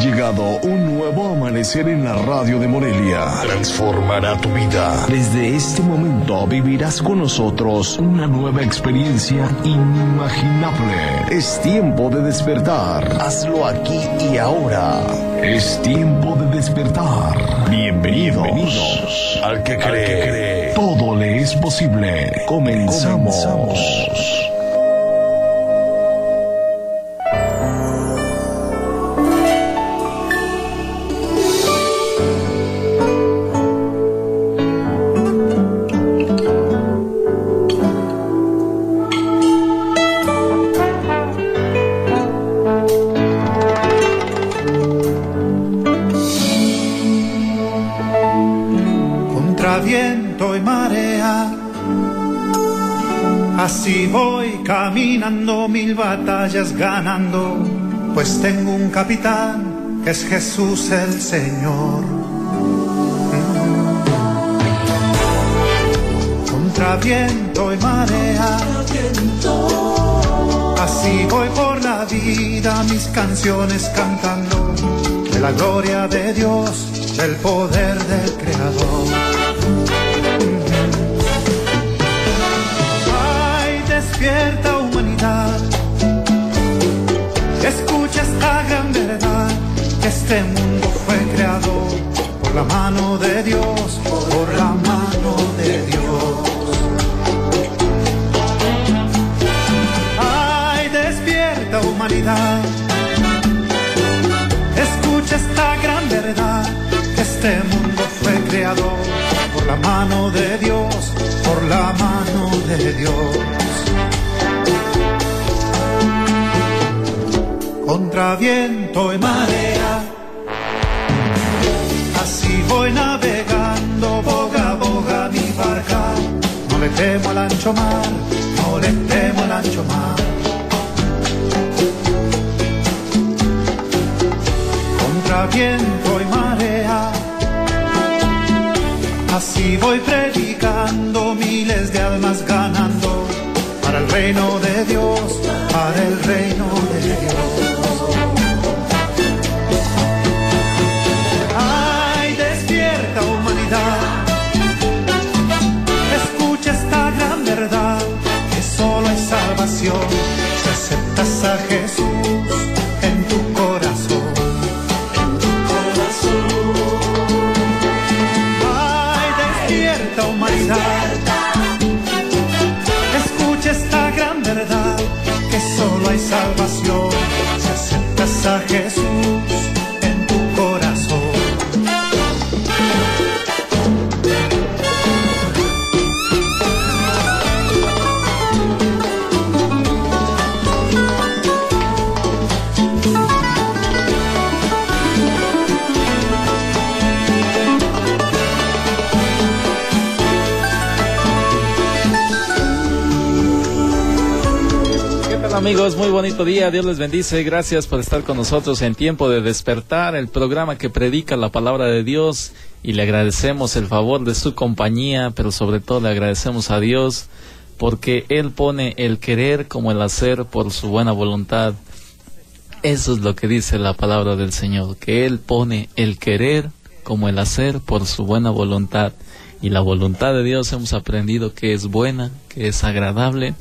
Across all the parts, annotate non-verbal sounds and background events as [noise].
llegado un nuevo amanecer en la radio de Morelia. Transformará tu vida. Desde este momento vivirás con nosotros una nueva experiencia inimaginable. Es tiempo de despertar. Hazlo aquí y ahora. Es tiempo de despertar. Bienvenidos, Bienvenidos al, que cree. Todo le es posible. Comenzamos. Batallas ganando, pues tengo un capitán que es Jesús el Señor. Contra viento y marea, así voy por la vida mis canciones cantando de la gloria de Dios, del poder del Creador. despierta que este mundo fue creado por la mano de Dios, por la mano de Dios. Ay, despierta humanidad. Escucha esta gran verdad, que este mundo fue creado por la mano de Dios, por la mano de Dios. Contra viento y marea. Así voy navegando, boga, boga mi barca. No le temo al ancho mar, no le temo al ancho mar. Contra viento y marea. Así voy predicando, miles de almas ganando para el reino de Dios, para el reino de Dios. Salvación amigos? Muy bonito día, Dios les bendice. Gracias por estar con nosotros en Tiempo de Despertar, el programa que predica la palabra de Dios y le agradecemos el favor de su compañía, pero sobre todo le agradecemos a Dios porque Él pone el querer como el hacer por su buena voluntad. Eso es lo que dice la palabra del Señor, que Él pone el querer como el hacer por su buena voluntad. Y la voluntad de Dios hemos aprendido que es buena, que es agradable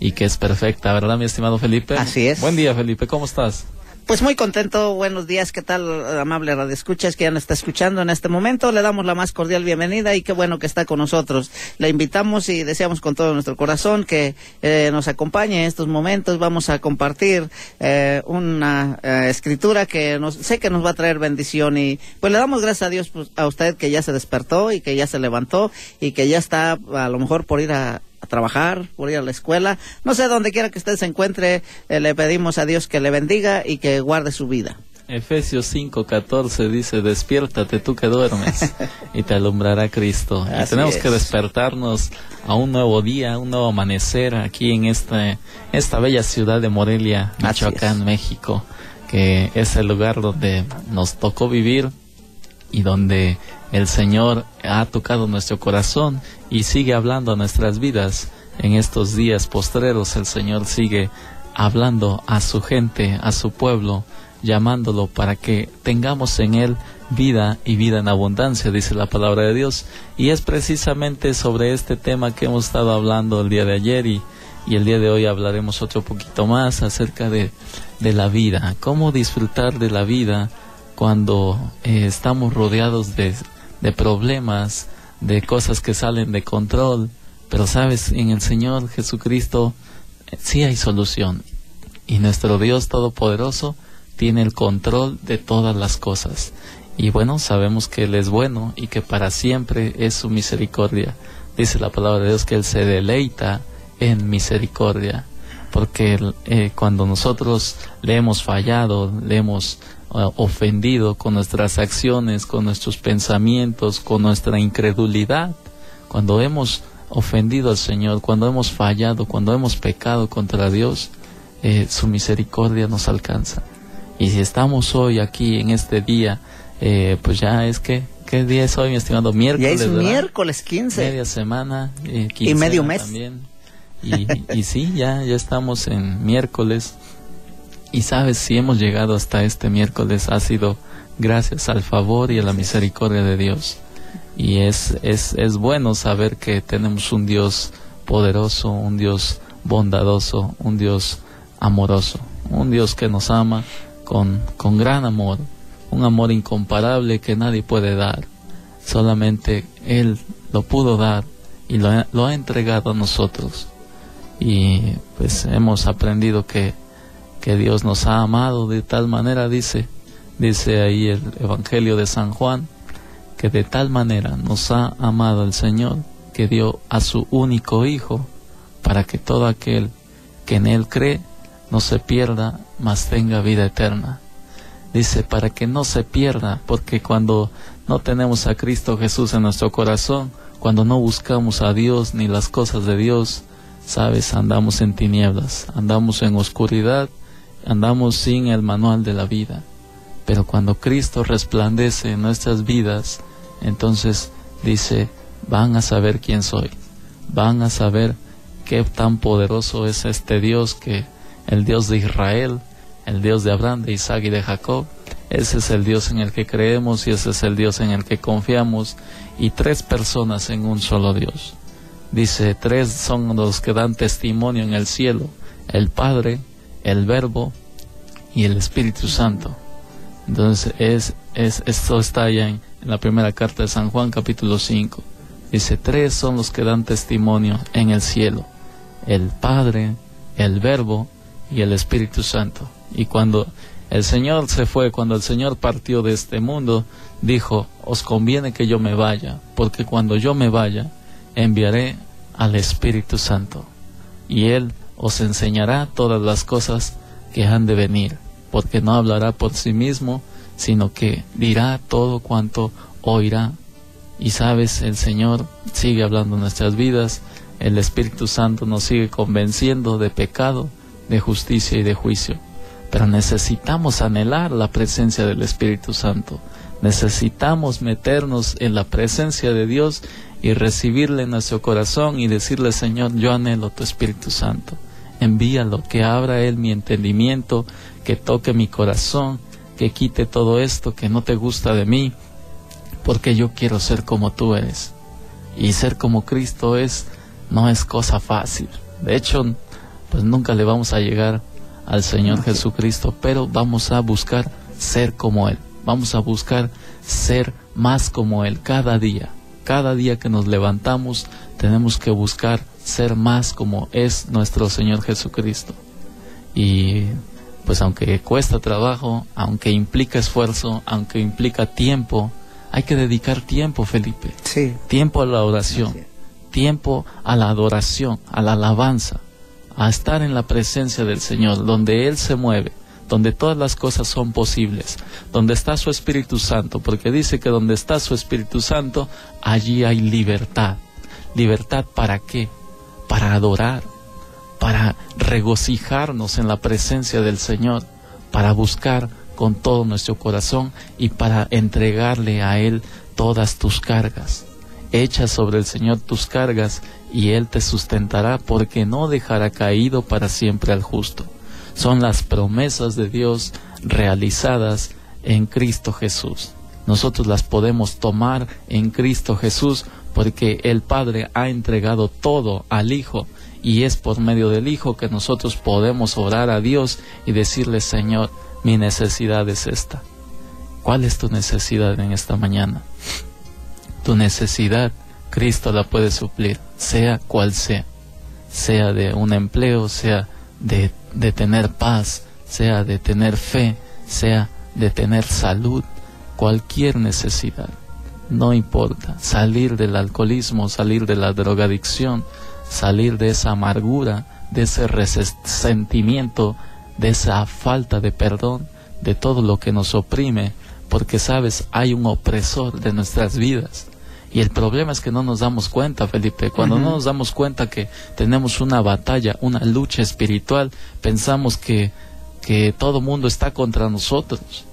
y que es perfecta, ¿verdad, mi estimado Felipe? Así es. Buen día, Felipe, ¿cómo estás? Pues muy contento, buenos días, ¿qué tal, amable Radio Escuchas que ya nos está escuchando en este momento? Le damos la más cordial bienvenida y qué bueno que está con nosotros. Le invitamos y deseamos con todo nuestro corazón que eh, nos acompañe en estos momentos. Vamos a compartir eh, una eh, escritura que nos, sé que nos va a traer bendición y pues le damos gracias a Dios pues, a usted que ya se despertó y que ya se levantó y que ya está a lo mejor por ir a a trabajar, por ir a la escuela. No sé, donde quiera que usted se encuentre, eh, le pedimos a Dios que le bendiga y que guarde su vida. Efesios 5:14 dice, despiértate tú que duermes y te alumbrará Cristo. y tenemos que despertarnos a un nuevo día, un nuevo amanecer aquí en esta, esta bella ciudad de Morelia, Michoacán, México, que es el lugar donde nos tocó vivir y donde el Señor ha tocado nuestro corazón y sigue hablando a nuestras vidas. En estos días postreros el Señor sigue hablando a su gente, a su pueblo, llamándolo para que tengamos en él vida y vida en abundancia, dice la palabra de Dios. Y es precisamente sobre este tema que hemos estado hablando el día de ayer y, el día de hoy hablaremos otro poquito más acerca de, de la vida, cómo disfrutar de la vida cuando eh, estamos rodeados de, de problemas, de cosas que salen de control, pero sabes, en el Señor Jesucristo eh, sí hay solución. Y nuestro Dios Todopoderoso tiene el control de todas las cosas. Y bueno, sabemos que Él es bueno y que para siempre es su misericordia. Dice la palabra de Dios que Él se deleita en misericordia. Porque eh, cuando nosotros le hemos fallado, le hemos eh, ofendido con nuestras acciones, con nuestros pensamientos, con nuestra incredulidad, cuando hemos ofendido al Señor, cuando hemos fallado, cuando hemos pecado contra Dios, eh, su misericordia nos alcanza. Y si estamos hoy aquí en este día, eh, pues ya es que, ¿qué día es hoy, mi estimado? Miércoles. Ya es miércoles 15. Media semana. Eh, y medio mes. También. Y, y sí, ya, ya estamos en miércoles. Y sabes, si hemos llegado hasta este miércoles ha sido gracias al favor y a la misericordia de Dios. Y es, es, es bueno saber que tenemos un Dios poderoso, un Dios bondadoso, un Dios amoroso, un Dios que nos ama con, con gran amor, un amor incomparable que nadie puede dar. Solamente Él lo pudo dar y lo, lo ha entregado a nosotros. Y pues hemos aprendido que, que Dios nos ha amado de tal manera, dice, dice ahí el Evangelio de San Juan, que de tal manera nos ha amado el Señor que dio a su único Hijo para que todo aquel que en Él cree no se pierda, mas tenga vida eterna. Dice, para que no se pierda, porque cuando no tenemos a Cristo Jesús en nuestro corazón, cuando no buscamos a Dios ni las cosas de Dios, sabes, andamos en tinieblas, andamos en oscuridad, andamos sin el manual de la vida. Pero cuando Cristo resplandece en nuestras vidas, entonces dice, van a saber quién soy, van a saber qué tan poderoso es este Dios que el Dios de Israel, el Dios de Abraham, de Isaac y de Jacob. Ese es el Dios en el que creemos y ese es el Dios en el que confiamos y tres personas en un solo Dios. Dice, tres son los que dan testimonio en el cielo, el Padre, el Verbo y el Espíritu Santo. Entonces, es, es, esto está ya en, en la primera carta de San Juan capítulo 5. Dice, tres son los que dan testimonio en el cielo, el Padre, el Verbo y el Espíritu Santo. Y cuando el Señor se fue, cuando el Señor partió de este mundo, dijo, os conviene que yo me vaya, porque cuando yo me vaya, enviaré al Espíritu Santo, y Él os enseñará todas las cosas que han de venir, porque no hablará por sí mismo, sino que dirá todo cuanto oirá. Y sabes, el Señor sigue hablando en nuestras vidas, el Espíritu Santo nos sigue convenciendo de pecado, de justicia y de juicio. Pero necesitamos anhelar la presencia del Espíritu Santo. Necesitamos meternos en la presencia de Dios y recibirle en nuestro corazón y decirle, Señor, yo anhelo tu Espíritu Santo. Envíalo, que abra Él mi entendimiento, que toque mi corazón, que quite todo esto que no te gusta de mí, porque yo quiero ser como tú eres. Y ser como Cristo es, no es cosa fácil. De hecho, pues nunca le vamos a llegar al Señor Jesucristo, pero vamos a buscar ser como Él, vamos a buscar ser más como Él cada día. Cada día que nos levantamos tenemos que buscar ser más como es nuestro Señor Jesucristo. Y pues aunque cuesta trabajo, aunque implica esfuerzo, aunque implica tiempo, hay que dedicar tiempo, Felipe. Sí. Tiempo a la oración, tiempo a la adoración, a la alabanza a estar en la presencia del Señor, donde Él se mueve, donde todas las cosas son posibles, donde está su Espíritu Santo, porque dice que donde está su Espíritu Santo, allí hay libertad. ¿Libertad para qué? Para adorar, para regocijarnos en la presencia del Señor, para buscar con todo nuestro corazón y para entregarle a Él todas tus cargas. Echa sobre el Señor tus cargas y Él te sustentará porque no dejará caído para siempre al justo. son las promesas de Dios realizadas en Cristo Jesús. Nosotros las podemos tomar en Cristo Jesús porque el Padre ha entregado todo al Hijo y es por medio del Hijo que nosotros podemos orar a Dios y decirle, Señor, mi necesidad es esta. ¿Cuál es tu necesidad en esta mañana? Tu necesidad, Cristo la puede suplir, sea cual sea, sea de un empleo, sea de, de tener paz, sea de tener fe, sea de tener salud, cualquier necesidad no importa, salir del alcoholismo, salir de la drogadicción, salir de esa amargura, de ese resentimiento, de esa falta de perdón, de todo lo que nos oprime, porque sabes, hay un opresor de nuestras vidas. Y el problema es que no nos damos cuenta, Felipe. Cuando no nos damos cuenta que tenemos una batalla, una lucha espiritual, pensamos que, que todo mundo está contra nosotros.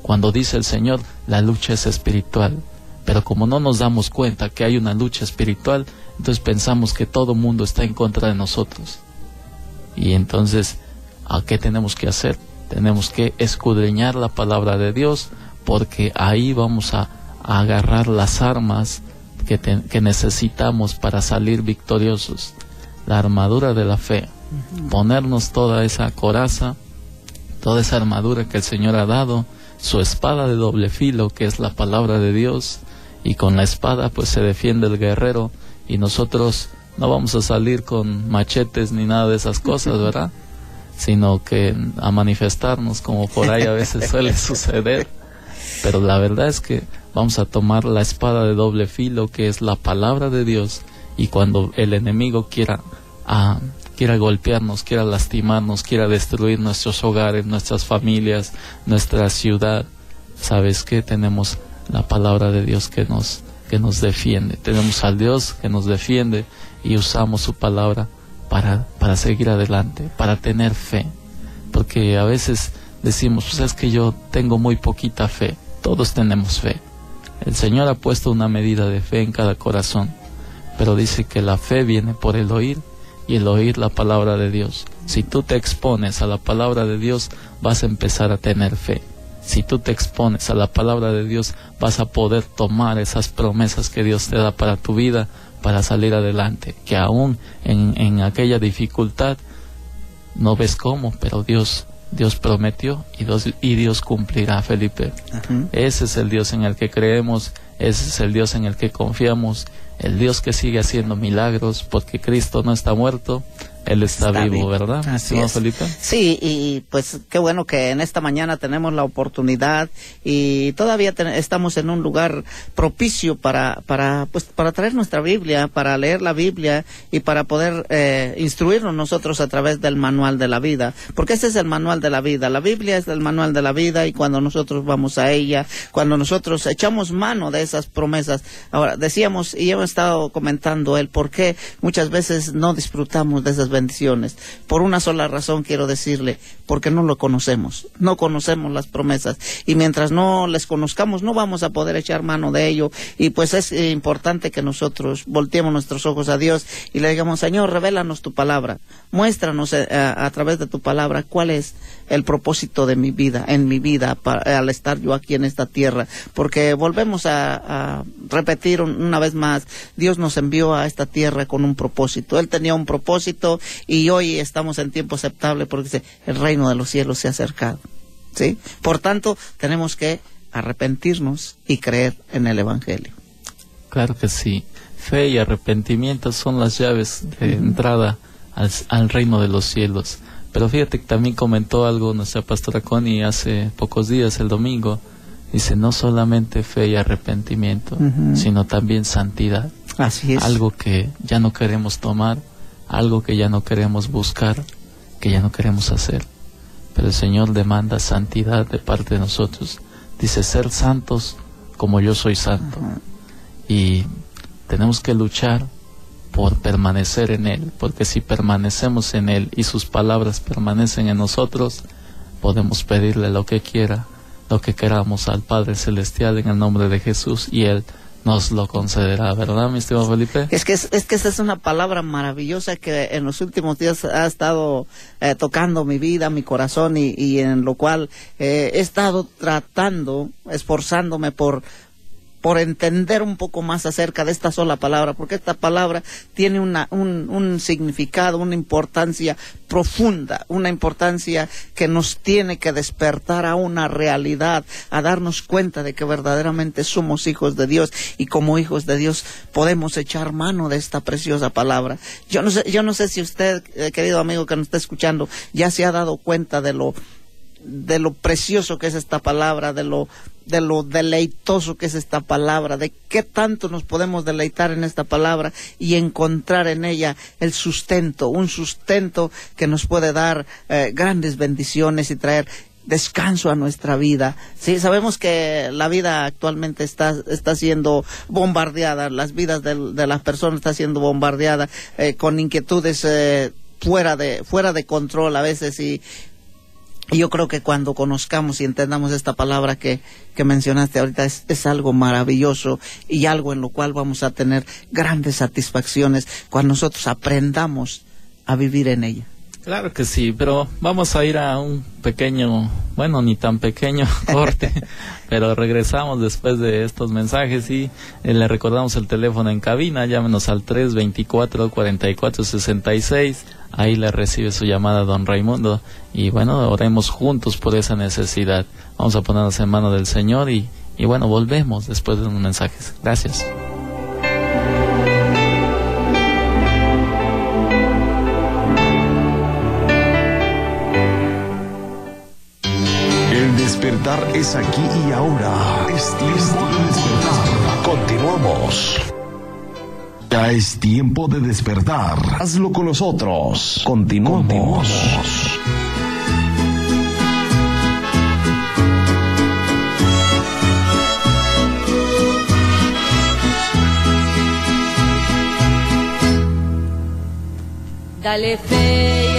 Cuando dice el Señor, la lucha es espiritual. Pero como no nos damos cuenta que hay una lucha espiritual, entonces pensamos que todo mundo está en contra de nosotros. Y entonces, ¿a qué tenemos que hacer? Tenemos que escudriñar la palabra de Dios porque ahí vamos a, agarrar las armas que, que, necesitamos para salir victoriosos. La armadura de la fe. Ponernos toda esa coraza, toda esa armadura que el Señor ha dado, su espada de doble filo que es la palabra de Dios y con la espada pues se defiende el guerrero y nosotros no vamos a salir con machetes ni nada de esas cosas, [laughs] ¿verdad? Sino que a manifestarnos como por ahí a veces suele [laughs] suceder. Pero la verdad es que vamos a tomar la espada de doble filo que es la palabra de Dios y cuando el enemigo quiera a, quiera golpearnos, quiera lastimarnos, quiera destruir nuestros hogares, nuestras familias, nuestra ciudad, ¿sabes qué? Tenemos la palabra de Dios que nos, que nos defiende. Tenemos al Dios que nos defiende y usamos su palabra para, para seguir adelante, para tener fe. Porque a veces decimos, pues es que yo tengo muy poquita fe. Todos tenemos fe. El Señor ha puesto una medida de fe en cada corazón, pero dice que la fe viene por el oír y el oír la palabra de Dios. Si tú te expones a la palabra de Dios, vas a empezar a tener fe si tú te expones a la palabra de Dios, vas a poder tomar esas promesas que Dios te da para tu vida, para salir adelante. Que aún en, en aquella dificultad, no ves cómo, pero Dios, Dios prometió y Dios, y Dios cumplirá, Felipe. Ese es el Dios en el que creemos, ese es el Dios en el que confiamos, el Dios que sigue haciendo milagros, porque Cristo no está muerto, él está, vivo, ¿verdad? Así Felipe? Sí, y pues qué bueno que en esta mañana tenemos la oportunidad y todavía estamos en un lugar propicio para, para, pues, para traer nuestra Biblia, para leer la Biblia y para poder eh, instruirnos nosotros a través del manual de la vida, porque ese es el manual de la vida. La Biblia es el manual de la vida y cuando nosotros vamos a ella, cuando nosotros echamos mano de esas promesas. Ahora, decíamos y hemos estado comentando el por qué muchas veces no disfrutamos de esas bendiciones. Por una sola razón quiero decirle, porque no lo conocemos, no conocemos las promesas. Y mientras no les conozcamos no vamos a poder echar mano de ello. Y pues es importante que nosotros volteemos nuestros ojos a Dios y le digamos, Señor, revélanos tu palabra, muéstranos eh, a, través de tu palabra cuál es el propósito de mi vida, en mi vida, al estar yo aquí en esta tierra, porque volvemos a, repetir una vez más, Dios nos envió a esta tierra con un propósito, Él tenía un propósito y hoy estamos en tiempo aceptable porque el reino de los cielos se ha acercado. ¿sí? Por tanto, tenemos que arrepentirnos y creer en el Evangelio. Claro que sí. Fe y arrepentimiento son las llaves de entrada al, reino de los cielos. Pero fíjate que también comentó algo nuestra pastora Connie hace pocos días, el domingo. Dice, no solamente fe y arrepentimiento, sino también santidad. Así es. Algo que ya no queremos tomar algo que ya no queremos buscar, que ya no queremos hacer. Pero el Señor demanda santidad de parte de nosotros. Dice, ser santos como yo soy santo. Y tenemos que luchar por permanecer en Él, porque si permanecemos en Él y sus palabras permanecen en nosotros, podemos pedirle lo que quiera, lo que queramos al Padre Celestial en el nombre de Jesús y Él nos lo concederá, ¿verdad, mi estimado Felipe? Es que, es, que esa es una palabra maravillosa que en los últimos días ha estado eh, tocando mi vida, mi corazón y, y en lo cual eh, he estado tratando, esforzándome por por entender un poco más acerca de esta sola palabra, porque esta palabra tiene una, un, un, significado, una importancia profunda, una importancia que nos tiene que despertar a una realidad, a darnos cuenta de que verdaderamente somos hijos de Dios y como hijos de Dios podemos echar mano de esta preciosa palabra. Yo no sé, yo no sé si usted, eh, querido amigo que nos está escuchando, ya se ha dado cuenta de lo de lo precioso que es esta palabra, de lo de lo deleitoso que es esta palabra, de qué tanto nos podemos deleitar en esta palabra y encontrar en ella el sustento, un sustento que nos puede dar eh, grandes bendiciones y traer descanso a nuestra vida. Sí, sabemos que la vida actualmente está, está siendo bombardeada, las vidas de, las personas están siendo bombardeadas eh, con inquietudes eh, fuera de, fuera de control a veces y yo creo que cuando conozcamos y entendamos esta palabra que, que mencionaste ahorita es, es, algo maravilloso y algo en lo cual vamos a tener grandes satisfacciones cuando nosotros aprendamos a vivir en ella. Claro que sí, pero vamos a ir a un pequeño, bueno, ni tan pequeño [laughs] corte, pero regresamos después de estos mensajes y eh, le recordamos el teléfono en cabina, llámenos al 324-4466, ahí le recibe su llamada don Raimundo y bueno, oremos juntos por esa necesidad. Vamos a ponernos en mano del Señor y, y bueno, volvemos después de unos mensajes. Gracias. Despertar es aquí y ahora. Es tiempo de despertar. Continuamos. Ya es tiempo de despertar. Hazlo con nosotros. Continuamos. Dale fe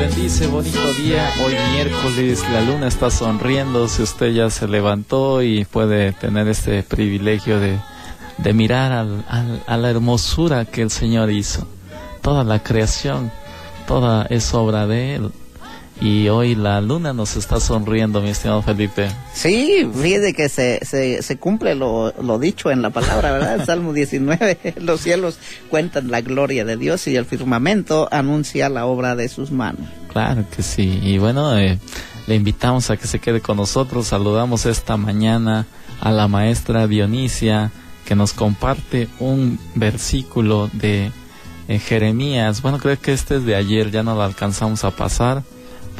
bendice, bonito día. Hoy miércoles la luna está sonriendo. Si usted ya se levantó y puede tener este privilegio de, de mirar al, a la hermosura que el Señor hizo. Toda la creación, toda es obra de Él. Y hoy la luna nos está sonriendo, mi estimado Felipe. Sí, fíjate que se, se, se cumple lo, lo, dicho en la palabra, ¿verdad? [laughs] Salmo 19, [laughs] los cielos cuentan la gloria de Dios y el firmamento anuncia la obra de sus manos. Claro que sí. Y bueno, eh, le invitamos a que se quede con nosotros. Saludamos esta mañana a la maestra Dionisia que nos comparte un versículo de eh, Jeremías. Bueno, creo que este es de ayer, ya no lo alcanzamos a pasar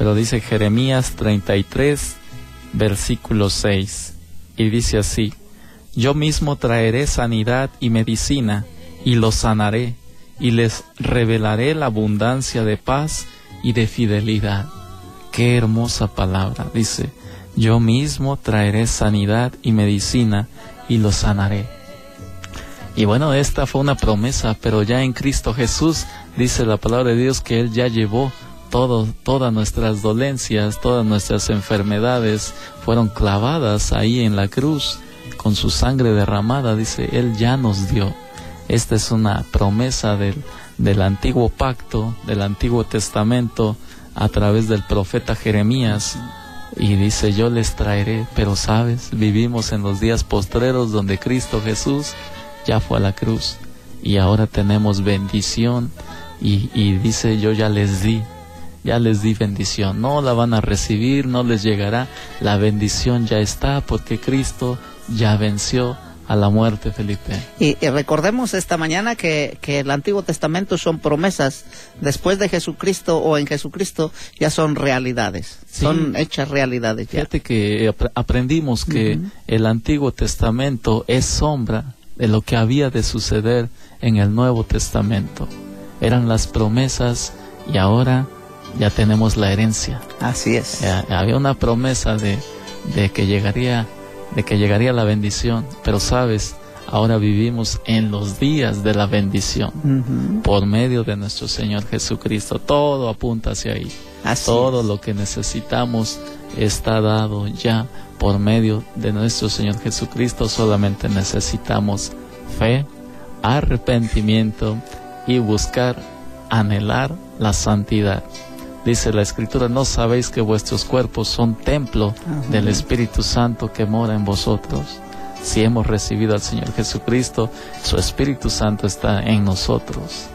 pero dice Jeremías 33, versículo 6, y dice así, yo mismo traeré sanidad y medicina, y los sanaré, y les revelaré la abundancia de paz y de fidelidad. Qué hermosa palabra, dice, yo mismo traeré sanidad y medicina, y los sanaré. Y bueno, esta fue una promesa, pero ya en Cristo Jesús dice la palabra de Dios que Él ya llevó todas nuestras dolencias, todas nuestras enfermedades fueron clavadas ahí en la cruz con su sangre derramada, dice, Él ya nos dio. Esta es una promesa del, del antiguo pacto, del antiguo testamento, a través del profeta Jeremías. Y dice, yo les traeré, pero sabes, vivimos en los días postreros donde Cristo Jesús ya fue a la cruz y ahora tenemos bendición y, y dice yo ya les di, ya les di bendición, no la van a recibir, no les llegará, la bendición ya está porque Cristo ya venció a la muerte, Felipe. Y, recordemos esta mañana que, que, el Antiguo Testamento son promesas. Después de Jesucristo o en Jesucristo ya son realidades. Son hechas realidades. Ya. Fíjate que aprendimos que el Antiguo Testamento es sombra de lo que había de suceder en el Nuevo Testamento. Eran las promesas y ahora ya tenemos la herencia. Así es. había una promesa de, de que llegaría de que llegaría la bendición, pero sabes, ahora vivimos en los días de la bendición por medio de nuestro Señor Jesucristo. Todo apunta hacia ahí. Todo lo que necesitamos está dado ya por medio de nuestro Señor Jesucristo. Solamente necesitamos fe, arrepentimiento y buscar, anhelar la santidad. Dice la escritura, no sabéis que vuestros cuerpos son templo del Espíritu Santo que mora en vosotros. Si hemos recibido al Señor Jesucristo, su Espíritu Santo está en nosotros.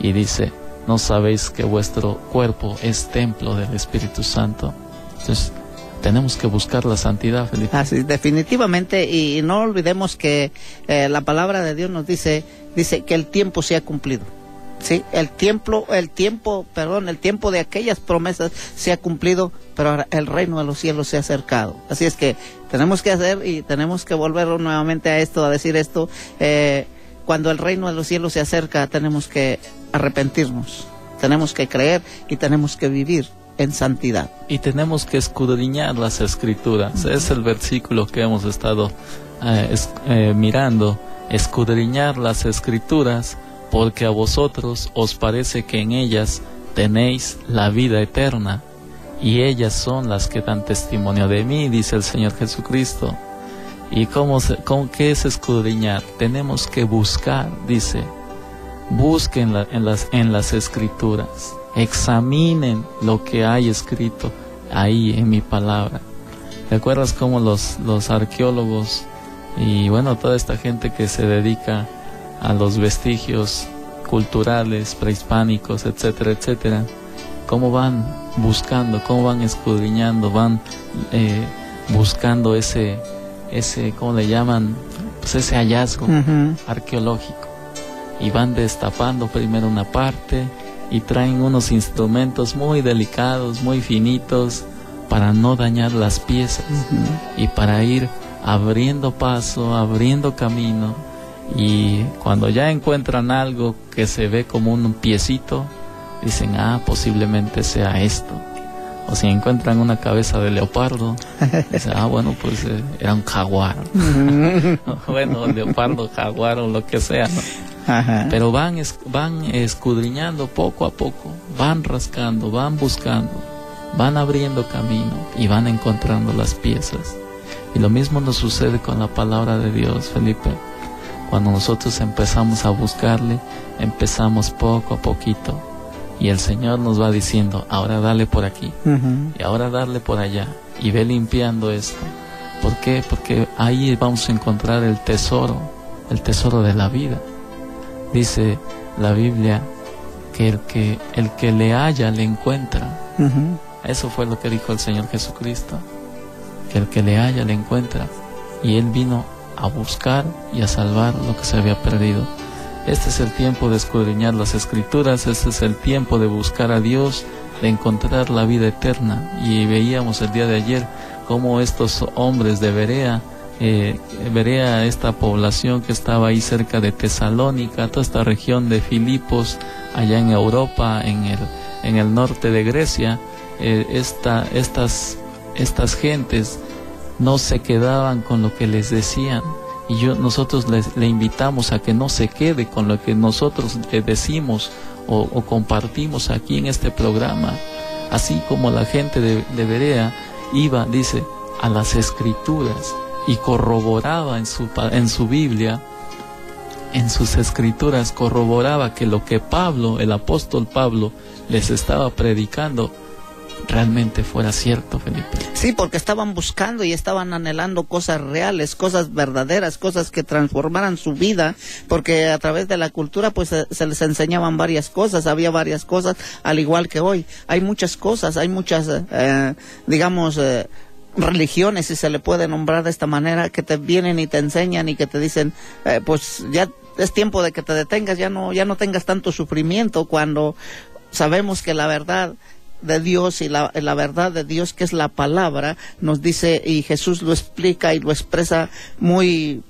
Y dice, no sabéis que vuestro cuerpo es templo del Espíritu Santo. Entonces, tenemos que buscar la santidad, Felipe. Así, definitivamente, y no olvidemos que eh, la palabra de Dios nos dice, dice que el tiempo se ha cumplido. Sí, el tiempo, el tiempo, perdón, el tiempo de aquellas promesas se ha cumplido, pero ahora el reino de los cielos se ha acercado. Así es que tenemos que hacer y tenemos que volver nuevamente a esto, a decir esto. Eh, cuando el reino de los cielos se acerca, tenemos que arrepentirnos, tenemos que creer y tenemos que vivir en santidad. Y tenemos que escudriñar las escrituras. Es el versículo que hemos estado eh, eh, mirando. Escudriñar las escrituras porque a vosotros os parece que en ellas tenéis la vida eterna, y ellas son las que dan testimonio de mí, dice el Señor Jesucristo. ¿Y cómo, cómo qué es escudriñar? Tenemos que buscar, dice, busquen en, las, escrituras, examinen lo que hay escrito ahí en mi palabra. ¿Recuerdas cómo los, los arqueólogos y bueno, toda esta gente que se dedica a los vestigios culturales prehispánicos, etcétera, etcétera, cómo van buscando, cómo van escudriñando, van eh, buscando ese, ese, ¿cómo le llaman? Pues ese hallazgo arqueológico. Y van destapando primero una parte y traen unos instrumentos muy delicados, muy finitos, para no dañar las piezas y para ir abriendo paso, abriendo camino y cuando ya encuentran algo que se ve como un piecito, dicen, ah, posiblemente sea esto. O si encuentran una cabeza de leopardo, [laughs] dicen, ah, bueno, pues eh, era un jaguar. [laughs] [laughs] bueno, leopardo, jaguar o lo que sea, Pero van, van escudriñando poco a poco, van rascando, van buscando, van abriendo camino y van encontrando las piezas. Y lo mismo nos sucede con la palabra de Dios, Felipe. Cuando nosotros empezamos a buscarle, empezamos poco a poquito. Y el Señor nos va diciendo, ahora dale por aquí, y ahora darle por allá, y ve limpiando esto. ¿Por qué? Porque ahí vamos a encontrar el tesoro, el tesoro de la vida. Dice la Biblia que el que, el que le haya le encuentra. Eso fue lo que dijo el Señor Jesucristo, que el que le haya le encuentra. Y Él vino a buscar y a salvar lo que se había perdido. Este es el tiempo de escudriñar las escrituras, este es el tiempo de buscar a Dios, de encontrar la vida eterna. Y veíamos el día de ayer cómo estos hombres de Berea, eh, Berea, esta población que estaba ahí cerca de Tesalónica, toda esta región de Filipos, allá en Europa, en el, en el norte de Grecia, eh, esta, estas, estas gentes no se quedaban con lo que les decían. Y yo, nosotros les, le invitamos a que no se quede con lo que nosotros le decimos o, compartimos aquí en este programa. Así como la gente de, de Berea iba, dice, a las escrituras y corroboraba en su, en su Biblia, en sus escrituras, corroboraba que lo que Pablo, el apóstol Pablo, les estaba predicando, realmente fuera cierto, Felipe. Sí, porque estaban buscando y estaban anhelando cosas reales, cosas verdaderas, cosas que transformaran su vida, porque a través de la cultura pues se, les enseñaban varias cosas, había varias cosas, al igual que hoy. Hay muchas cosas, hay muchas, eh, digamos, eh, religiones, si se le puede nombrar de esta manera, que te vienen y te enseñan y que te dicen, eh, pues ya es tiempo de que te detengas, ya no, ya no tengas tanto sufrimiento cuando sabemos que la verdad de Dios y la, la, verdad de Dios que es la palabra nos dice y Jesús lo explica y lo expresa muy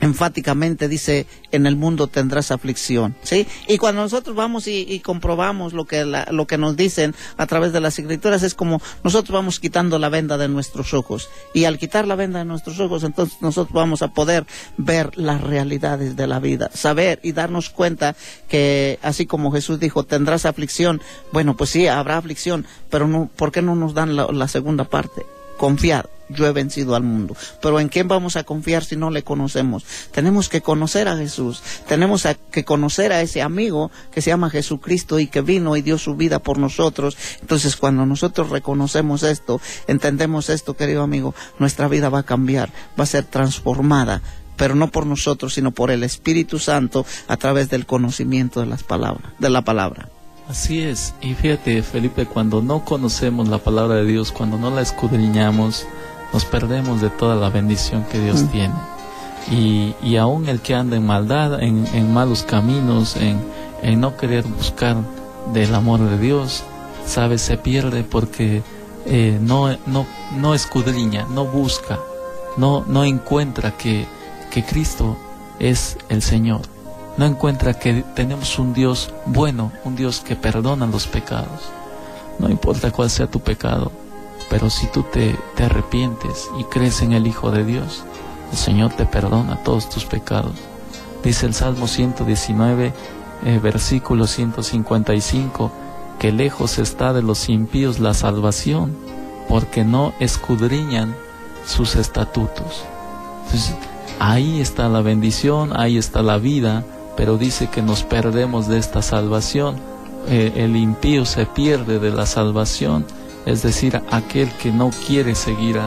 enfáticamente dice, en el mundo tendrás aflicción, ¿sí? Y cuando nosotros vamos y, comprobamos lo que, lo que nos dicen a través de las escrituras, es como nosotros vamos quitando la venda de nuestros ojos. Y al quitar la venda de nuestros ojos, entonces nosotros vamos a poder ver las realidades de la vida, saber y darnos cuenta que así como Jesús dijo, tendrás aflicción, bueno, pues sí, habrá aflicción, pero no, ¿por qué no nos dan la segunda parte? Confiar yo he vencido al mundo. Pero ¿en quién vamos a confiar si no le conocemos? Tenemos que conocer a Jesús, tenemos que conocer a ese amigo que se llama Jesucristo y que vino y dio su vida por nosotros. Entonces cuando nosotros reconocemos esto, entendemos esto, querido amigo, nuestra vida va a cambiar, va a ser transformada pero no por nosotros, sino por el Espíritu Santo a través del conocimiento de las palabras, de la palabra. Así es, y fíjate Felipe, cuando no conocemos la palabra de Dios, cuando no la escudriñamos, nos perdemos de toda la bendición que Dios mm. tiene. Y, y aún el que anda en maldad, en, malos caminos, en, en, no querer buscar del amor de Dios, sabe, se pierde porque eh, no, no, no escudriña, no busca, no, no encuentra que, que Cristo es el Señor. No encuentra que tenemos un Dios bueno, un Dios que perdona los pecados. No importa cuál sea tu pecado, pero si tú te, arrepientes y crees en el Hijo de Dios, el Señor te perdona todos tus pecados. Dice el Salmo 119, eh, versículo 155, que lejos está de los impíos la salvación, porque no escudriñan sus estatutos. Entonces, ahí está la bendición, ahí está la vida, pero dice que nos perdemos de esta salvación. Eh, el impío se pierde de la salvación es decir, aquel que no quiere seguir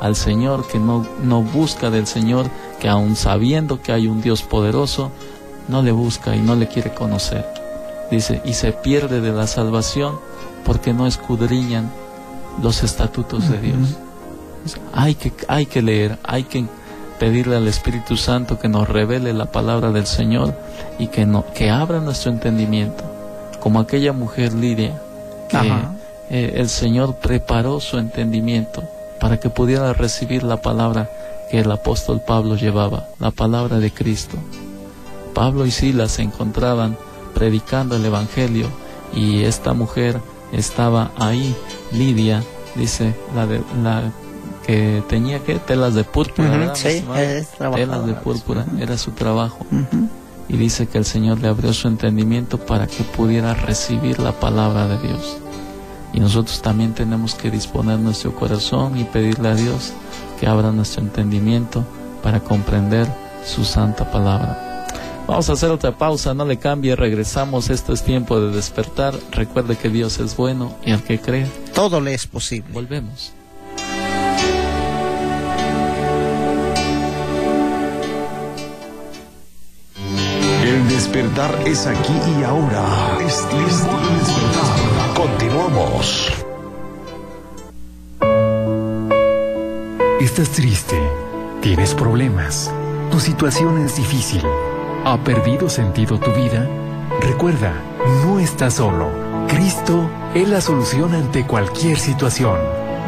al Señor, que no, no busca del Señor, que aun sabiendo que hay un Dios poderoso, no le busca y no le quiere conocer. Dice, y se pierde de la salvación porque no escudriñan los estatutos de Dios. Hay que, hay que leer, hay que pedirle al Espíritu Santo que nos revele la palabra del Señor y que, no, que abra nuestro entendimiento, como aquella mujer Lidia que eh, el Señor preparó su entendimiento para que pudiera recibir la palabra que el apóstol Pablo llevaba, la palabra de Cristo. Pablo y Silas se encontraban predicando el Evangelio y esta mujer estaba ahí, Lidia, dice, la, de, la que tenía que telas de púrpura, telas de púrpura, era su trabajo. Y dice que el Señor le abrió su entendimiento para que pudiera recibir la palabra de Dios. Y nosotros también tenemos que disponer nuestro corazón y pedirle a Dios que abra nuestro entendimiento para comprender su santa palabra. Vamos a hacer otra pausa, no le cambie, regresamos, esto es tiempo de despertar. Recuerde que Dios es bueno y al que cree, todo le es posible. Volvemos. Despertar es aquí y ahora. Es tiempo de despertar. Continuamos. Estás triste, tienes problemas, tu situación es difícil, ha perdido sentido tu vida. Recuerda, no estás solo. Cristo es la solución ante cualquier situación.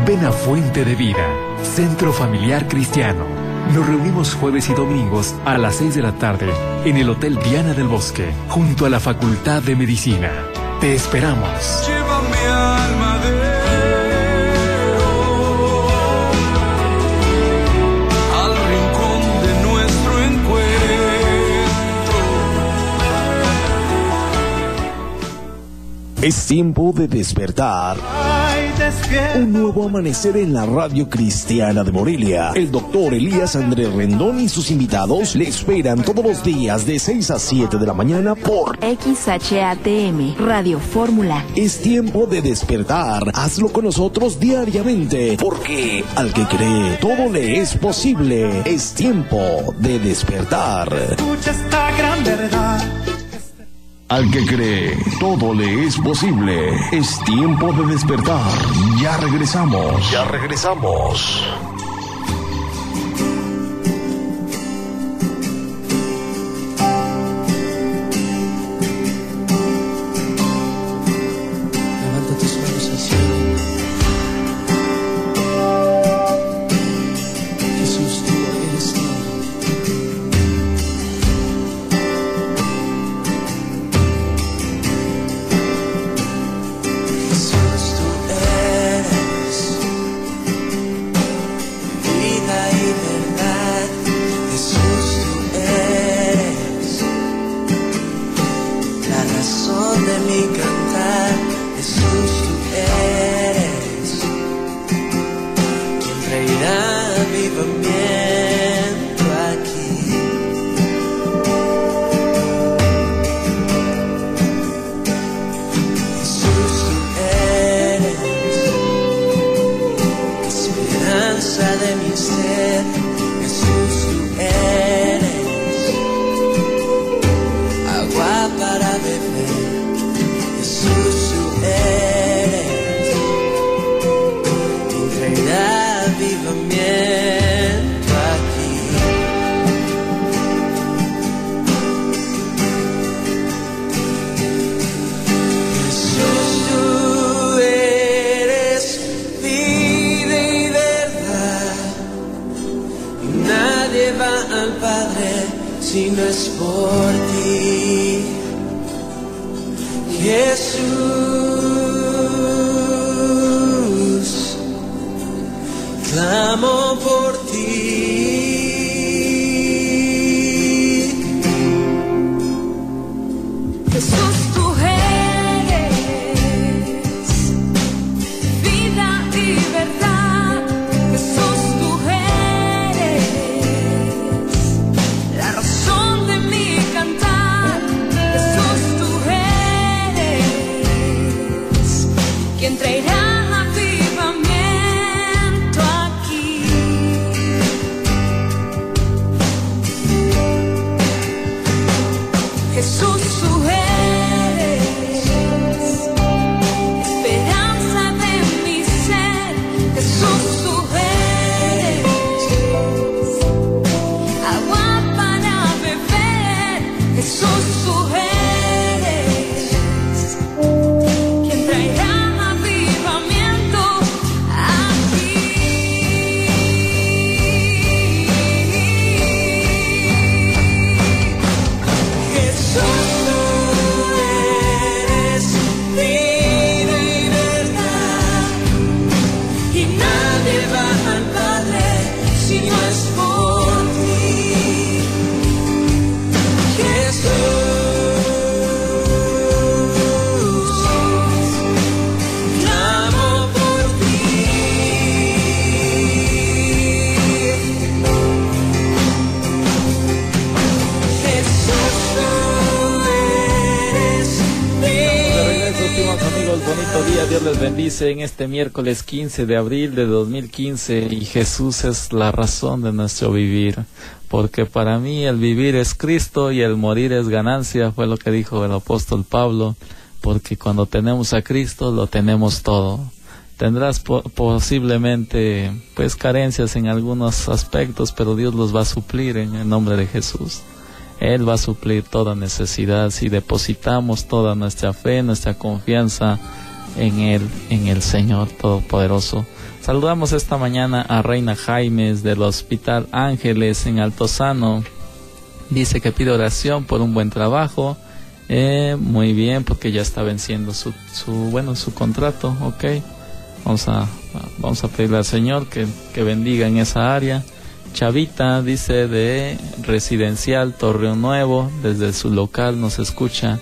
Ven a Fuente de Vida, Centro Familiar Cristiano. Nos reunimos jueves y domingos a las 6 de la tarde en el Hotel Diana del Bosque, junto a la Facultad de Medicina. Te esperamos. Lleva mi alma de al rincón de nuestro encuentro. Es tiempo de despertar. Un nuevo amanecer en la radio cristiana de Morelia. El doctor Elías Andrés Rendón y sus invitados le esperan todos los días de 6 a 7 de la mañana por XHATM, Radio Fórmula. Es tiempo de despertar. Hazlo con nosotros diariamente, porque al que cree, todo le es posible. Es tiempo de despertar. Escucha esta gran verdad. Al que cree, todo le es posible. Es tiempo de despertar. Ya regresamos. Ya regresamos. Si no es. Día, Dios les bendice en este miércoles 15 de abril de 2015 y Jesús es la razón de nuestro vivir, porque para mí el vivir es Cristo y el morir es ganancia, fue lo que dijo el apóstol Pablo, porque cuando tenemos a Cristo lo tenemos todo. Tendrás po- posiblemente pues carencias en algunos aspectos, pero Dios los va a suplir en el nombre de Jesús. Él va a suplir toda necesidad si depositamos toda nuestra fe, nuestra confianza en Él, en el Señor Todopoderoso. Saludamos esta mañana a Reina Jaimes del Hospital Ángeles en Altozano. Dice que pide oración por un buen trabajo. Eh, muy bien, porque ya está venciendo su, su, bueno, su contrato, ok. Vamos a, vamos a pedirle al Señor que, que bendiga en esa área. Chavita dice de Residencial Torreón Nuevo, desde su local nos escucha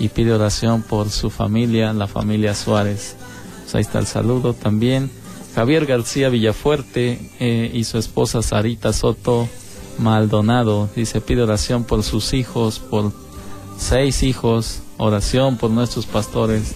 y pide oración por su familia, la familia Suárez. Pues ahí está el saludo también. Javier García Villafuerte eh, y su esposa Sarita Soto Maldonado. Dice, pide oración por sus hijos, por seis hijos, oración por nuestros pastores.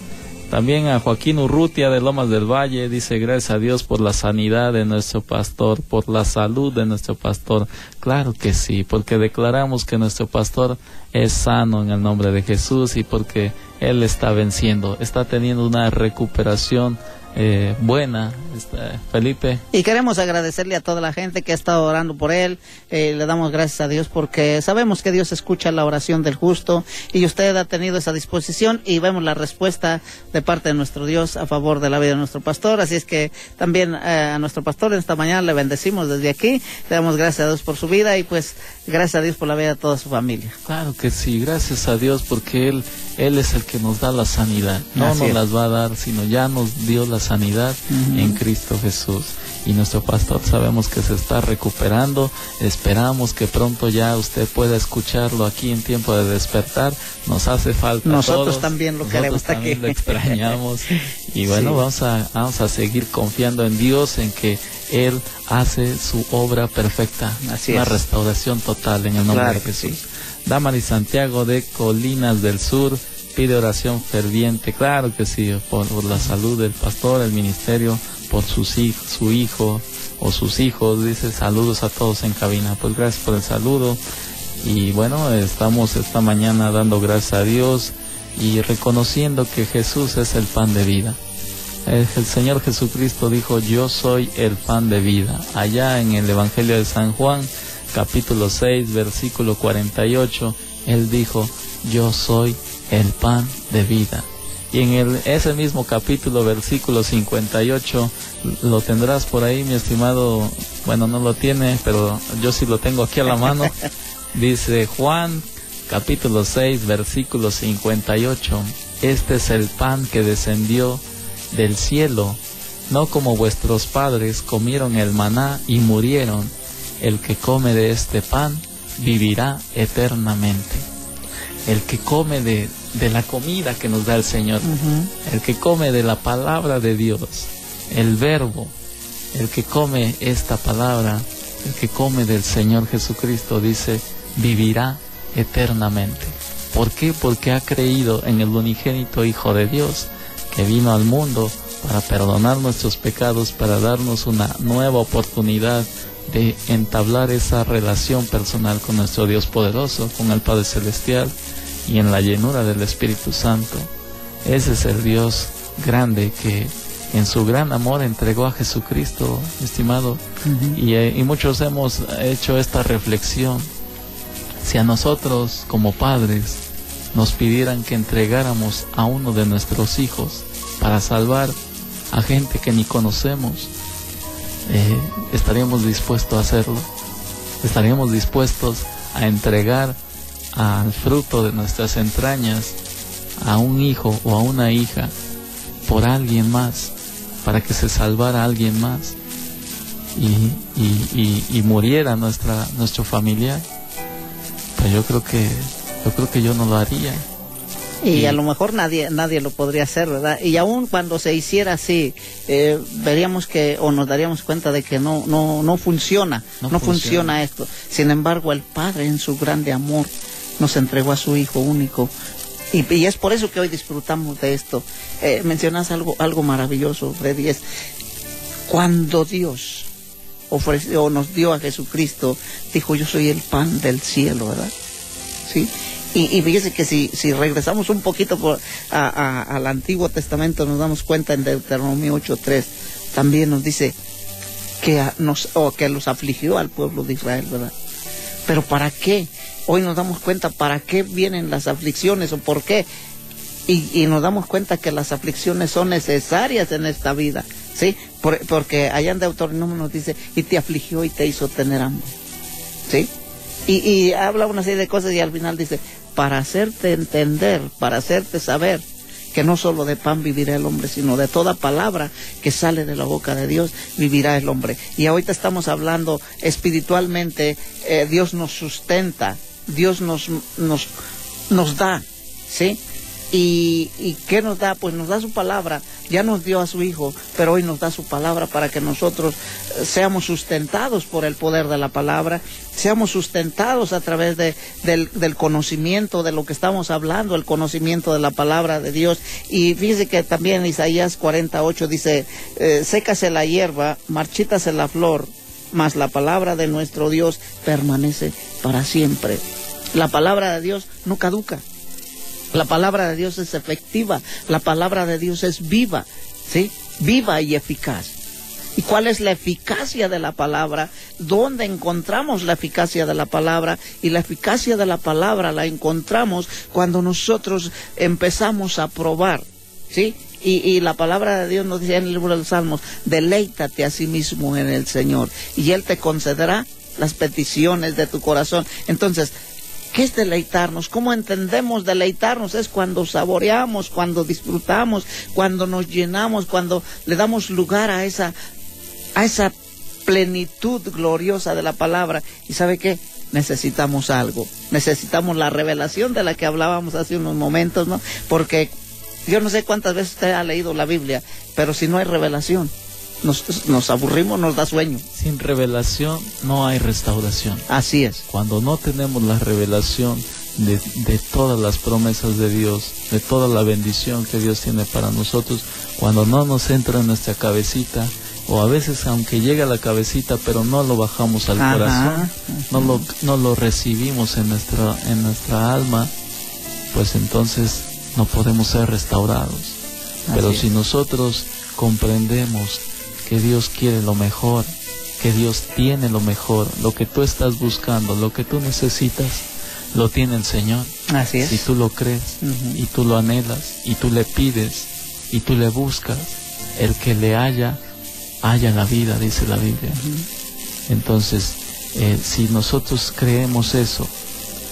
También a Joaquín Urrutia de Lomas del Valle dice gracias a Dios por la sanidad de nuestro pastor, por la salud de nuestro pastor. Claro que sí, porque declaramos que nuestro pastor es sano en el nombre de Jesús y porque él está venciendo, está teniendo una recuperación eh, buena, este, Felipe. Y queremos agradecerle a toda la gente que ha estado orando por él. Eh, le damos gracias a Dios porque sabemos que Dios escucha la oración del justo y usted ha tenido esa disposición y vemos la respuesta de parte de nuestro Dios a favor de la vida de nuestro pastor. Así es que también eh, a nuestro pastor en esta mañana le bendecimos desde aquí. Le damos gracias a Dios por su vida y pues gracias a Dios por la vida de toda su familia. Claro que sí, gracias a Dios porque Él, Él es el que nos da la sanidad. No Así nos es. las va a dar, sino ya nos dio la sanidad en Cristo Jesús. Y nuestro pastor sabemos que se está recuperando. Esperamos que pronto ya usted pueda escucharlo aquí en tiempo de despertar. Nos hace falta. Nosotros todos. también lo Nosotros queremos también aquí. lo extrañamos. [laughs] Y bueno, Sí. vamos, a, vamos a seguir confiando en Dios, en que Él hace su obra perfecta. Así Una es. restauración total en el nombre Claro de Jesús. sí. Damaris Santiago de Colinas del Sur pide oración ferviente, claro que sí, por, la salud del pastor, el ministerio, por sus su hijo o sus hijos, dice saludos a todos en cabina. Pues gracias por el saludo y bueno, estamos esta mañana dando gracias a Dios y reconociendo que Jesús es el pan de vida. El, el Señor Jesucristo dijo, yo soy el pan de vida. Allá en el Evangelio de San Juan, capítulo 6, versículo 48, Él dijo, yo soy el pan de vida. Y en el, ese mismo capítulo, versículo 58, lo tendrás por ahí, mi estimado, bueno, no lo tiene, pero yo sí lo tengo aquí a la mano. [laughs] Dice Juan, capítulo 6, versículo 58, este es el pan que descendió del cielo, no como vuestros padres comieron el maná y murieron. El que come de este pan vivirá eternamente. El que come de, de la comida que nos da el Señor, el que come de la palabra de Dios, el verbo, el que come esta palabra, el que come del Señor Jesucristo, dice, vivirá eternamente. ¿Por qué? Porque ha creído en el unigénito Hijo de Dios, que vino al mundo para perdonar nuestros pecados, para darnos una nueva oportunidad de entablar esa relación personal con nuestro Dios poderoso, con el Padre Celestial y en la llenura del Espíritu Santo. Ese es el Dios grande que en su gran amor entregó a Jesucristo, estimado, y, eh, y muchos hemos hecho esta reflexión. Si a nosotros como padres nos pidieran que entregáramos a uno de nuestros hijos para salvar a gente que ni conocemos, eh, estaríamos dispuestos a hacerlo. Estaríamos dispuestos a entregar al fruto de nuestras entrañas a un hijo o a una hija por alguien más, para que se salvara alguien más y, y, y, y muriera nuestra, nuestro familiar. Pues yo creo que yo creo que yo no lo haría. Y Y- a lo mejor nadie nadie lo podría hacer, ¿verdad? Y aún cuando se hiciera así, eh, veríamos que o nos daríamos cuenta de que no no no funciona, no, No funciona. funciona. esto. Sin embargo, el Padre en su grande amor nos entregó a su Hijo único. Y, es por eso que hoy disfrutamos de esto. Eh, mencionas algo algo maravilloso, Freddy, es cuando Dios ofreció nos dio a Jesucristo, dijo yo soy el pan del cielo, ¿verdad? ¿sí? Y, y fíjese que si, si regresamos un poquito por, a- a- al Antiguo Testamento, nos damos cuenta en Deuteronomio 8.3, también nos dice que, a- nos, o que los afligió al pueblo de Israel, ¿verdad? Pero ¿para qué? Hoy nos damos cuenta para qué vienen las aflicciones o por qué. Y, y nos damos cuenta que las aflicciones son necesarias en esta vida, ¿sí? Por- porque allá en Deuteronomio nos dice, y te afligió y te hizo tener hambre, ¿sí? Y, y habla una serie de cosas y al final dice, para hacerte entender, para hacerte saber que no solo de pan vivirá el hombre, sino de toda palabra que sale de la boca de Dios vivirá el hombre. Y ahorita estamos hablando espiritualmente, eh, Dios nos sustenta, Dios nos, nos, nos da, ¿sí? ¿Y, ¿Y qué nos da? Pues nos da su palabra. Ya nos dio a su Hijo, pero hoy nos da su palabra para que nosotros eh, seamos sustentados por el poder de la palabra, seamos sustentados a través de, del, del conocimiento de lo que estamos hablando, el conocimiento de la palabra de Dios. Y fíjese que también Isaías 48 dice, eh, sécase la hierba, marchítase la flor, mas la palabra de nuestro Dios permanece para siempre. La palabra de Dios no caduca. La palabra de Dios es efectiva, la palabra de Dios es viva, ¿sí? Viva y eficaz. ¿Y cuál es la eficacia de la palabra? ¿Dónde encontramos la eficacia de la palabra? Y la eficacia de la palabra la encontramos cuando nosotros empezamos a probar, ¿sí? Y, la palabra de Dios nos dice en el libro de los Salmos, deleítate a sí mismo en el Señor y Él te concederá las peticiones de tu corazón. Entonces, ¿Qué es deleitarnos? ¿Cómo entendemos deleitarnos? Es cuando saboreamos, cuando disfrutamos, cuando nos llenamos, cuando le damos lugar a esa, a esa plenitud gloriosa de la palabra. ¿Y sabe qué? Necesitamos algo. Necesitamos la revelación de la que hablábamos hace unos momentos, ¿no? Porque yo no sé cuántas veces usted ha leído la Biblia, pero si no hay revelación, nos, nos, aburrimos, nos da sueño. Sin revelación no hay restauración. Así es. Cuando no tenemos la revelación de, de, todas las promesas de Dios, de toda la bendición que Dios tiene para nosotros, cuando no nos entra en nuestra cabecita, o a veces aunque llega a la cabecita, pero no lo bajamos al Ajá, corazón, ajá. no lo, no lo recibimos en nuestra, en nuestra alma, pues entonces no podemos ser restaurados. Pero Así si es. nosotros comprendemos que Dios quiere lo mejor, que Dios tiene lo mejor, lo que tú estás buscando, lo que tú necesitas, lo tiene el Señor. Así es. Si tú lo crees y tú lo anhelas y tú le pides y tú le buscas, el que le haya, haya la vida, dice la Biblia. Entonces, eh, si nosotros creemos eso,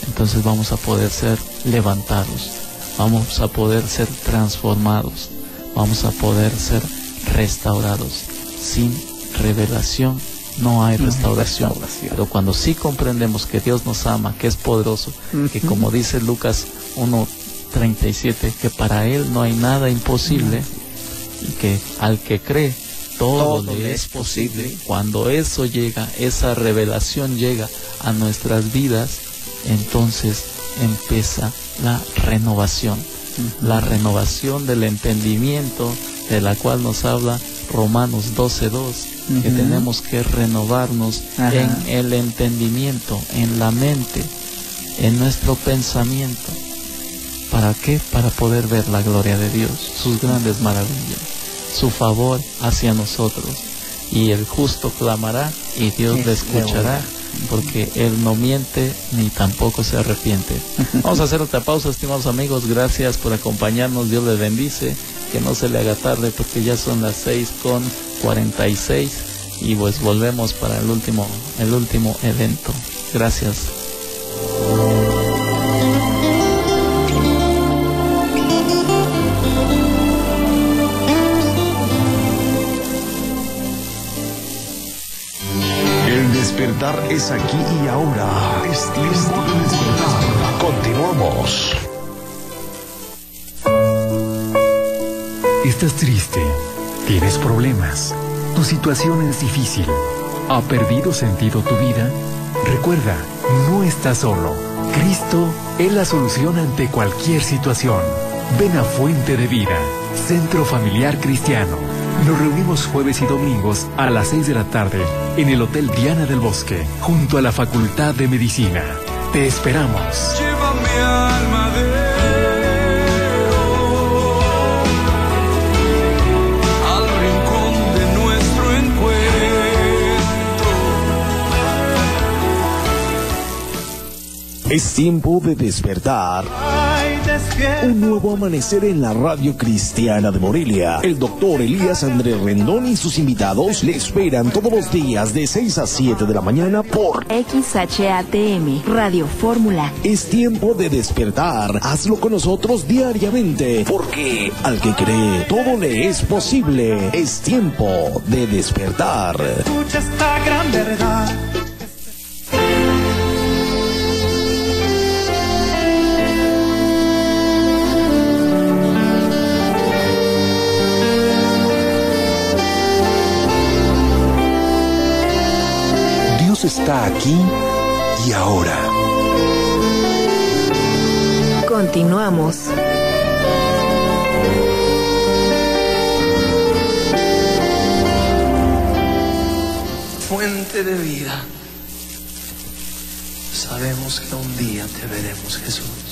entonces vamos a poder ser levantados, vamos a poder ser transformados, vamos a poder ser restaurados. Sin revelación no hay No hay restauración. Pero cuando sí comprendemos que Dios nos ama, que es poderoso, que como dice Lucas 1.37, que para Él no hay nada imposible y que al que cree todo, Todo le es es posible. posible. Cuando eso llega, esa revelación llega a nuestras vidas, entonces empieza la renovación. La renovación del entendimiento de la cual nos habla Romanos 12.2, que tenemos que renovarnos Ajá. en el entendimiento, en la mente, en nuestro pensamiento. ¿Para qué? Para poder ver la gloria de Dios, sus grandes maravillas, su favor hacia nosotros. Y el justo clamará y Dios le escuchará, porque Él no miente ni tampoco se arrepiente. [laughs] Vamos a hacer otra pausa, estimados amigos. Gracias por acompañarnos. Dios les bendice. Que no se le haga tarde porque ya son las 6 con 46 y pues volvemos para el último, el último evento. Gracias. Es aquí y ahora. Es tiempo. Continuamos. ¿Estás triste? ¿Tienes problemas? ¿Tu situación es difícil? ¿Ha perdido sentido tu vida? Recuerda, no estás solo. Cristo es la solución ante cualquier situación. Ven a Fuente de Vida, Centro Familiar Cristiano. Nos reunimos jueves y domingos a las 6 de la tarde en el Hotel Diana del Bosque, junto a la Facultad de Medicina. Te esperamos. Lleva mi alma de al rincón de nuestro encuentro. Es tiempo de despertar. Un nuevo amanecer en la radio cristiana de Morelia. El doctor Elías Andrés Rendón y sus invitados le esperan todos los días de 6 a 7 de la mañana por XHATM, Radio Fórmula. Es tiempo de despertar. Hazlo con nosotros diariamente, porque al que cree todo le es posible. Es tiempo de despertar. Escucha esta gran verdad. Está aquí y ahora. Continuamos. Fuente de vida. Sabemos que un día te veremos, Jesús.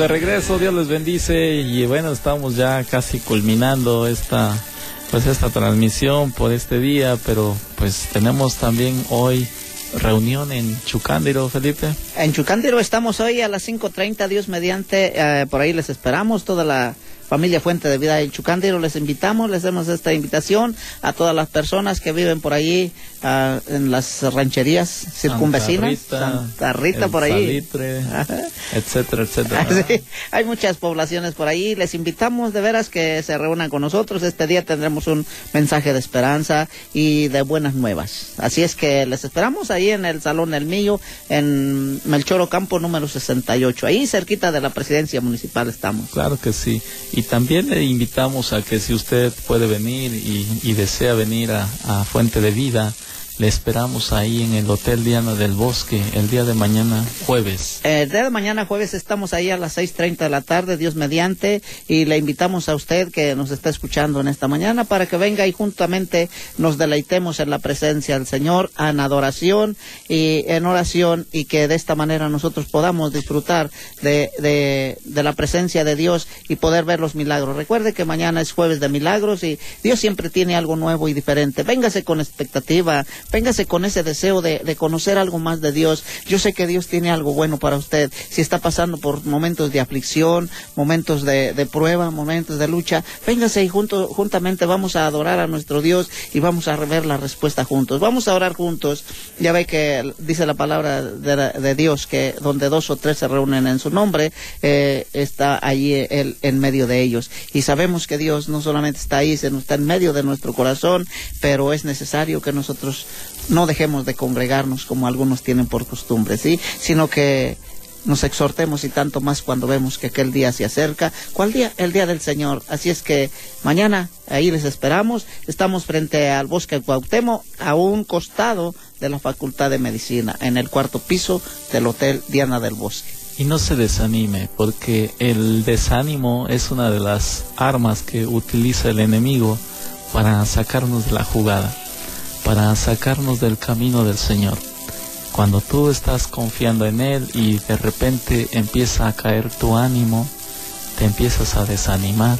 De regreso, Dios les bendice y bueno, estamos ya casi culminando esta pues esta transmisión por este día, pero pues tenemos también hoy reunión en Chucándiro, Felipe. En Chucándiro estamos hoy a las 5.30, Dios mediante, eh, por ahí les esperamos, toda la familia Fuente de Vida en Chucándiro, les invitamos, les damos esta invitación a todas las personas que viven por allí, ah, en las rancherías circunvecinas, Santa Rita, El por ahí. Salitre, [laughs] etcétera, etcétera. Sí, hay muchas poblaciones por ahí. Les invitamos de veras que se reúnan con nosotros. Este día tendremos un mensaje de esperanza y de buenas nuevas. Así es que les esperamos ahí en el Salón El Millo, en Melchoro Campo número 68. Ahí cerquita de la presidencia municipal estamos. Claro que sí. Y también le invitamos a que si usted puede venir y, y desea venir a Fuente de Vida, le esperamos ahí en el Hotel Diana del Bosque el día de mañana, jueves. El día de mañana jueves estamos ahí a las 6.30 de la tarde, Dios mediante, y le invitamos a usted que nos está escuchando en esta mañana para que venga y juntamente nos deleitemos en la presencia del Señor, en adoración y en oración, y que de esta manera nosotros podamos disfrutar de, de, de la presencia de Dios y poder ver los milagros. Recuerde que mañana es jueves de milagros y Dios siempre tiene algo nuevo y diferente. Véngase con expectativa, véngase con ese deseo de, de conocer algo más de Dios. Yo sé que Dios tiene algo bueno para usted. Si está pasando por momentos de aflicción, momentos de, prueba, momentos de lucha, véngase y junto, juntamente vamos a adorar a nuestro Dios y vamos a ver la respuesta juntos. Vamos a orar juntos. Ya ve que dice la palabra de, de Dios que donde dos o tres se reúnen en su nombre, eh, está allí en medio de ellos. Y sabemos que Dios no solamente está ahí, sino está en medio de nuestro corazón, pero es necesario que nosotros no dejemos de congregarnos como algunos tienen por costumbre, ¿sí? Sino que nos exhortemos y tanto más cuando vemos que aquel día se acerca. ¿Cuál día? El día del Señor. Así es que mañana ahí les esperamos. Estamos frente al bosque Cuauhtémoc, a un costado de la Facultad de Medicina, en el cuarto piso del Hotel Diana del Bosque. Y no se desanime, porque el desánimo es una de las armas que utiliza el enemigo para sacarnos de la jugada, para sacarnos del camino del Señor. Cuando tú estás confiando en Él y de repente empieza a caer tu ánimo, te empiezas a desanimar,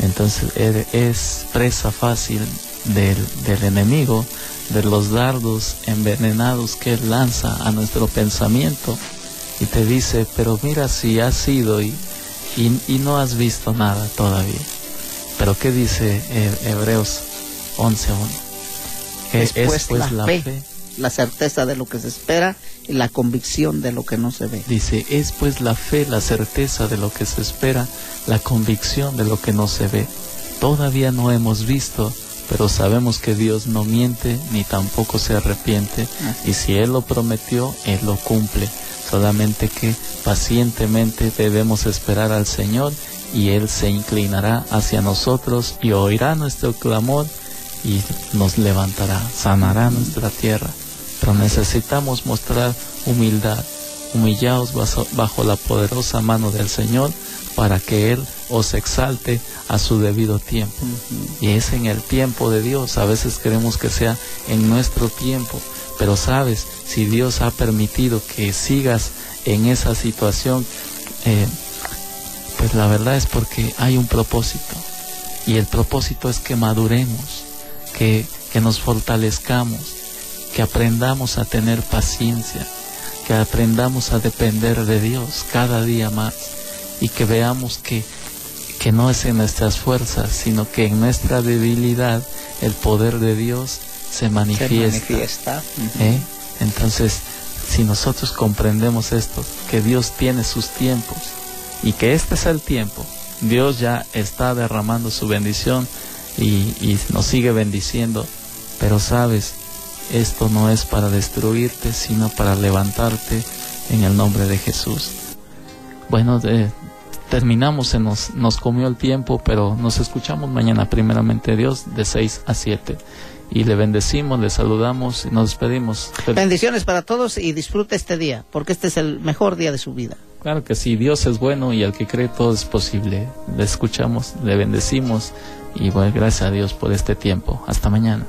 entonces es presa fácil del, del enemigo, de los dardos envenenados que Él lanza a nuestro pensamiento y te dice, pero mira si has ido y, y, y no has visto nada todavía. Pero ¿qué dice Hebreos 11.1? Es, es pues la, fe, fe, la certeza de lo que se espera y la convicción de lo que no se ve. Dice, es pues la fe, la certeza de lo que se espera, la convicción de lo que no se ve. Todavía no hemos visto, pero sabemos que Dios no miente ni tampoco se arrepiente. Así. Y si Él lo prometió, Él lo cumple. Solamente que pacientemente debemos esperar al Señor y Él se inclinará hacia nosotros y oirá nuestro clamor y nos levantará, sanará nuestra tierra. Pero necesitamos mostrar humildad, humillaos bajo la poderosa mano del Señor para que Él os exalte a su debido tiempo. Uh -huh. Y es en el tiempo de Dios. A veces queremos que sea en nuestro tiempo. Pero sabes, si Dios ha permitido que sigas en esa situación, eh, pues la verdad es porque hay un propósito. Y el propósito es que maduremos, que, que nos fortalezcamos, que aprendamos a tener paciencia, que aprendamos a depender de Dios cada día más y que veamos que, que no es en nuestras fuerzas, sino que en nuestra debilidad el poder de Dios se manifiesta. Se manifiesta. ¿Eh? Entonces, si nosotros comprendemos esto, que Dios tiene sus tiempos y que este es el tiempo, Dios ya está derramando su bendición y, y nos sigue bendiciendo, pero sabes, esto no es para destruirte, sino para levantarte en el nombre de Jesús. Bueno, de, terminamos, se nos, nos comió el tiempo, pero nos escuchamos mañana, primeramente Dios, de 6 a 7. Y le bendecimos, le saludamos y nos despedimos. Bendiciones para todos y disfrute este día, porque este es el mejor día de su vida. Claro que sí, Dios es bueno y al que cree todo es posible. Le escuchamos, le bendecimos y bueno, gracias a Dios por este tiempo. Hasta mañana.